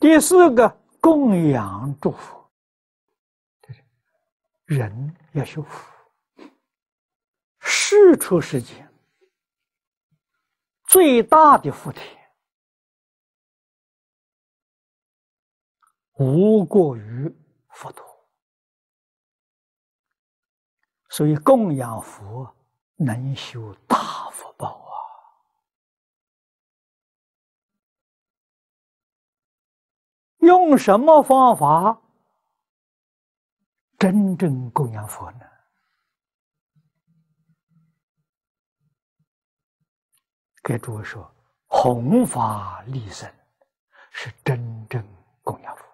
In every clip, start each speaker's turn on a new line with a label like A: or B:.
A: 第四个，供养祝福，人要修福，世出世间最大的福田，无过于佛陀。所以供养佛能修大用什么方法真正供养佛呢？给诸位说，弘法利生是真正供养佛。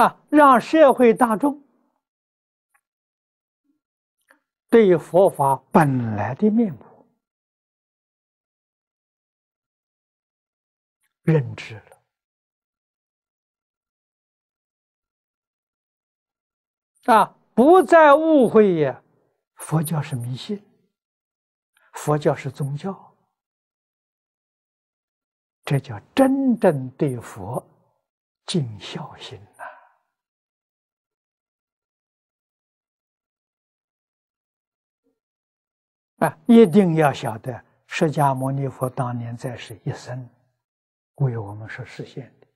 A: 啊，让社会大众对于佛法本来的面目认知了，啊，不再误会呀，佛教是迷信，佛教是宗教，这叫真正对佛尽孝心呐。啊，一定要晓得，释迦牟尼佛当年在世一生为我们所实现的。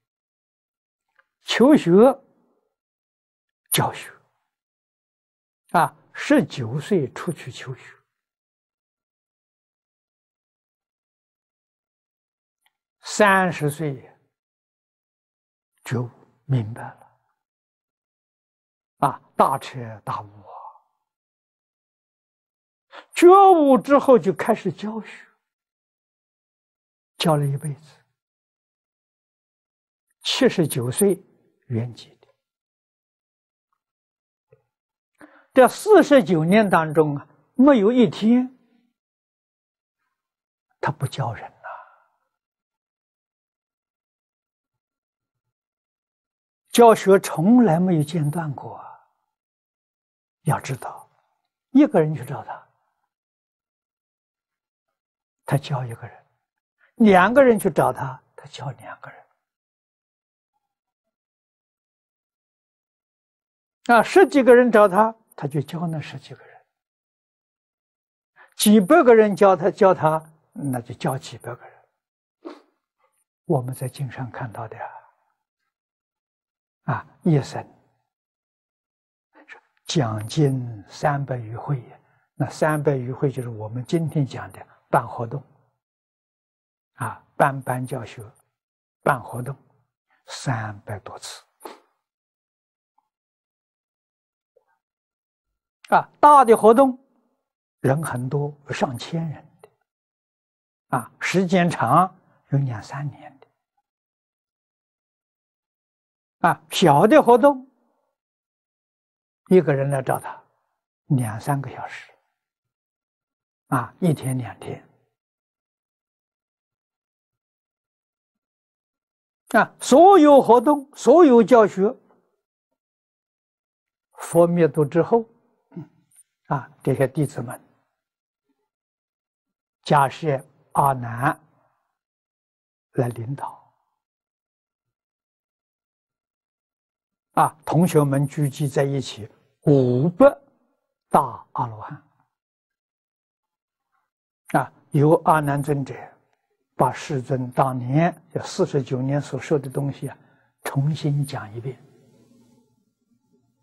A: 求学、教学，啊，十九岁出去求学，三十岁就明白了，啊，大彻大悟。觉悟之后就开始教学，教了一辈子，七十九岁圆寂的。这四十九年当中啊，没有一天他不教人呐。教学从来没有间断过。要知道，一个人去找他。他教一个人，两个人去找他，他教两个人。啊，十几个人找他，他就教那十几个人；几百个人教他，教他，那就教几百个人。我们在经上看到的啊，一生讲经三百余会，那三百余会就是我们今天讲的。办活动，啊，办班教学，办活动，三百多次，啊，大的活动，人很多，上千人的，啊，时间长，有两三年的，啊，小的活动，一个人来找他，两三个小时。啊，一天两天，啊，所有活动、所有教学，佛灭度之后，啊，这些弟子们，假设阿难来领导，啊，同学们聚集在一起，五百大阿罗汉。啊，由阿难尊者把世尊当年这四十九年所说的东西啊，重新讲一遍。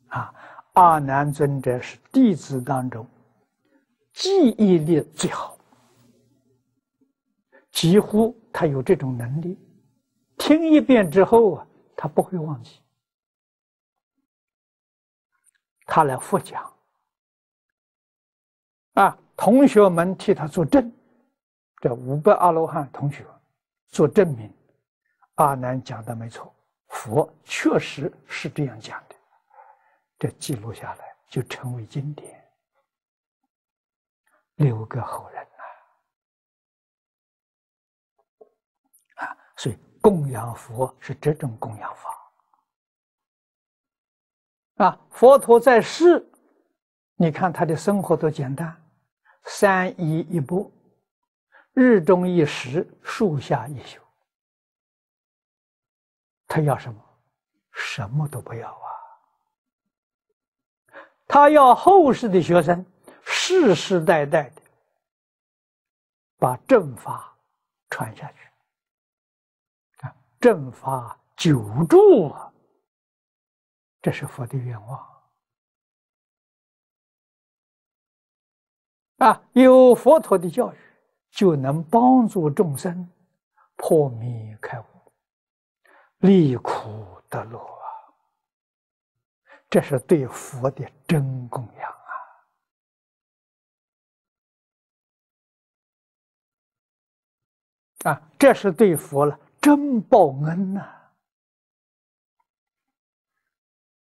A: 啊，阿难尊者是弟子当中记忆力最好，几乎他有这种能力，听一遍之后啊，他不会忘记，他来复讲。啊。同学们替他作证，这五百阿罗汉同学做证明，阿难讲的没错，佛确实是这样讲的，这记录下来就成为经典，留个后人呐。啊，所以供养佛是这种供养法。啊，佛陀在世，你看他的生活多简单。三衣一钵，日中一时，树下一宿。他要什么？什么都不要啊！他要后世的学生世世代代的把正法传下去啊，正法久住啊，这是佛的愿望啊！有佛陀的教育，就能帮助众生破迷开悟。离苦得乐！这是对佛的真供养啊！啊，这是对佛了真报恩呐！